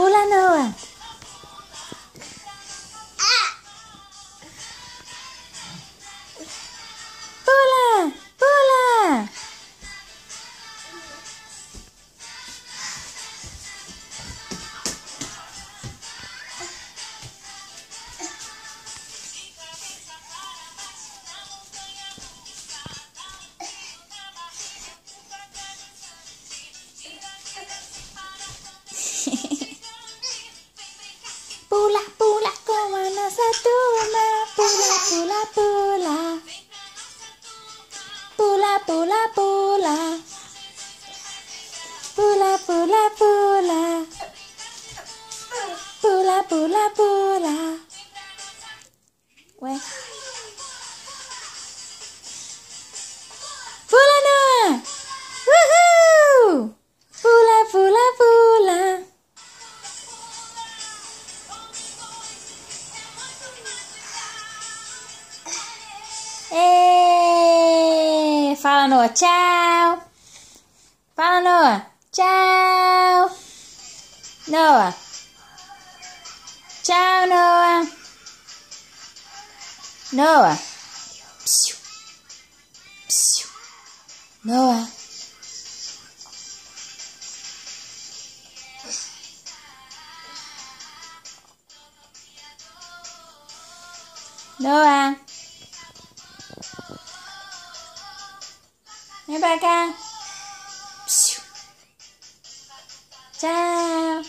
Pula Pula, pula, pula. Pula, pula, pula. Pula, pula. Ouais. Pula! Woohoo! Pula, pula, pula. Ê, fala Noah, tchau. Fala Noah, tchau. Noah. Tchau, Noah. Noah. Psiu. Psiu. Noah. Noah. Bye bye các. Chào.